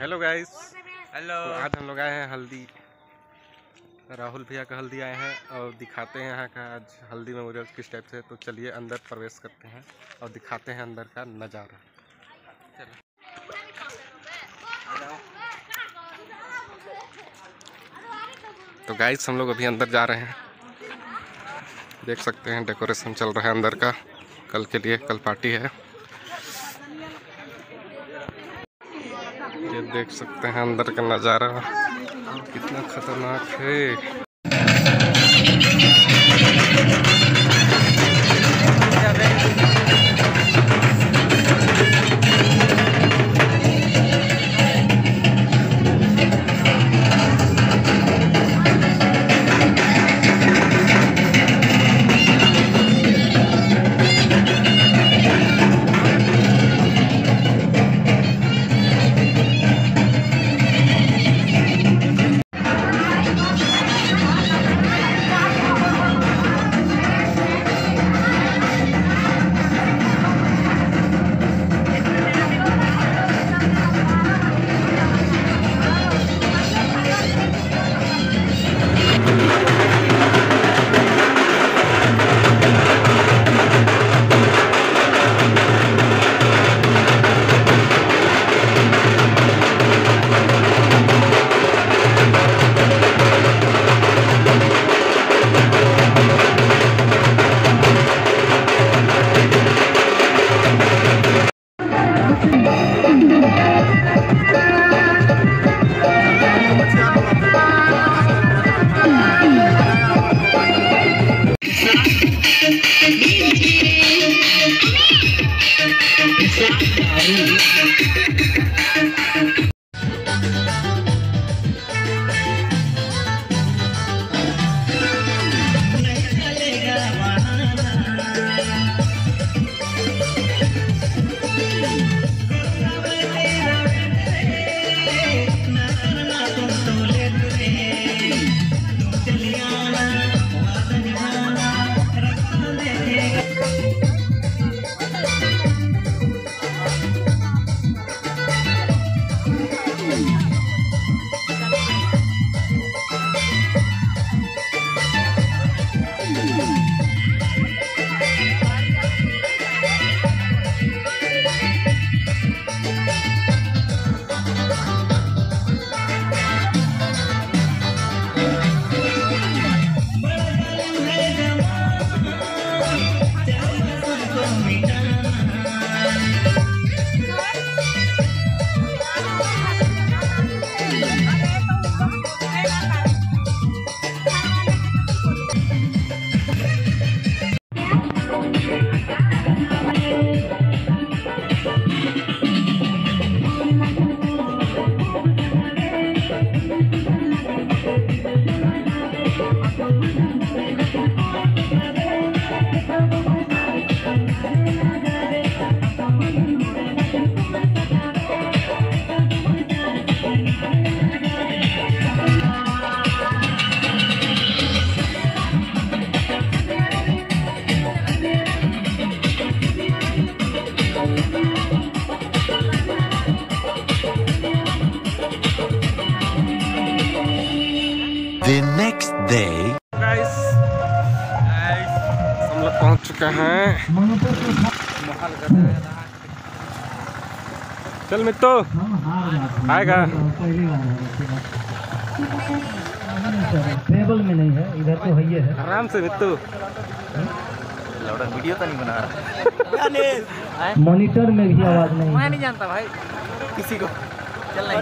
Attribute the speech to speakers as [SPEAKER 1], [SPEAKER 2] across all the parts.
[SPEAKER 1] Hello guys
[SPEAKER 2] hello
[SPEAKER 1] तो आज हम लोग आए हैं हल्दी। राहुल भैया का हल्दी आए हैं और दिखाते हैं यहाँ का आज हल्दी में मेमोरियल किस टाइप से। तो चलिए अंदर प्रवेश करते हैं और दिखाते हैं अंदर का नज़ारा। तो गाइस हम लोग अभी अंदर जा रहे हैं। देख सकते हैं डेकोरेशन चल रहा है अंदर का। कल के लिए कल पार्टी है। देख सकते हैं अंदर का नज़ारा। कितना खतरनाक है।
[SPEAKER 3] The
[SPEAKER 1] हैं चल मित्तो। आएगा।
[SPEAKER 4] टेबल में नहीं है इधर तो है है
[SPEAKER 1] आराम से मित्तो।
[SPEAKER 2] वीडियो तो नहीं बना रहा।
[SPEAKER 4] मॉनिटर में भी आवाज़ नहीं मैं
[SPEAKER 2] नहीं जानता भाई। किसी को। चल नहीं।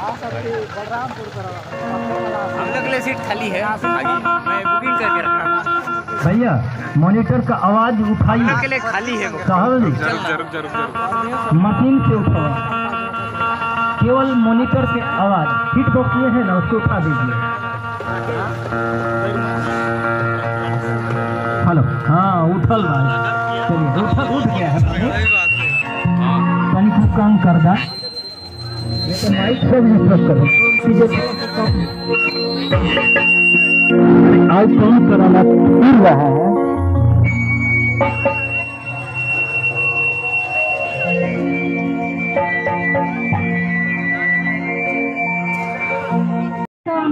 [SPEAKER 2] हम लोग के लिए सीट खाली है। आगे मैं बुकिंग करके रखा
[SPEAKER 4] भैया मॉनिटर का आवाज़
[SPEAKER 2] हम लोग के लिए खाली है
[SPEAKER 4] साहब जी।
[SPEAKER 1] ज़रूर ज़रूर ज़रूर ज़रूर।
[SPEAKER 4] मशीन से उठाओ। केवल मॉनिटर के आवाज़। हिट बॉक्स ये है ना उसको उठा दीजिए। हेलो। हाँ उठल भाई चलिए उठ उठ गया है। तनिक काम कर दा। आज कराना रहा है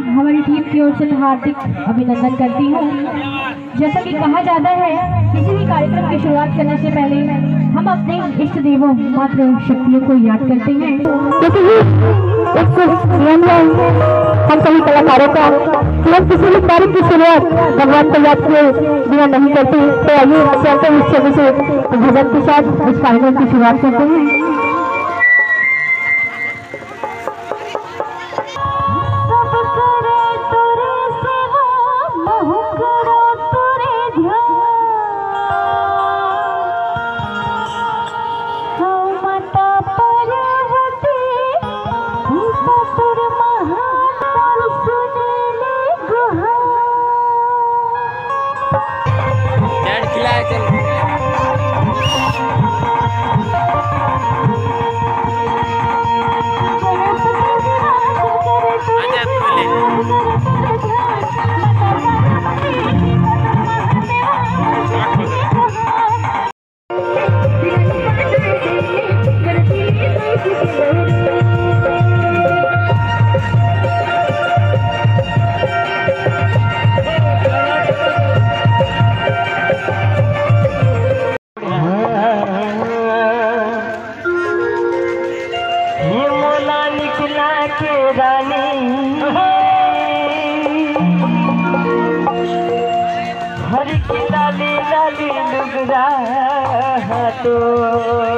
[SPEAKER 4] हमारी टीम
[SPEAKER 5] की ओर से हार्दिक अभिनंदन करती हूँ। जैसा कि कहा जाता है, किसी भी कार्यक्रम की शुरुआत करने से पहले हम अपने इष्ट देवों मात्र शक्तियों को याद करते हैं।
[SPEAKER 6] क्योंकि एक नियम है हम सभी कलाकारों का हम किसी भी कार्य की शुरुआत भगवान को याद किए बिना नहीं करते। तो आइए चलते इस छवि से के साथ, इस कार्यक्रम की शुरुआत करते हैं। Gracias. तो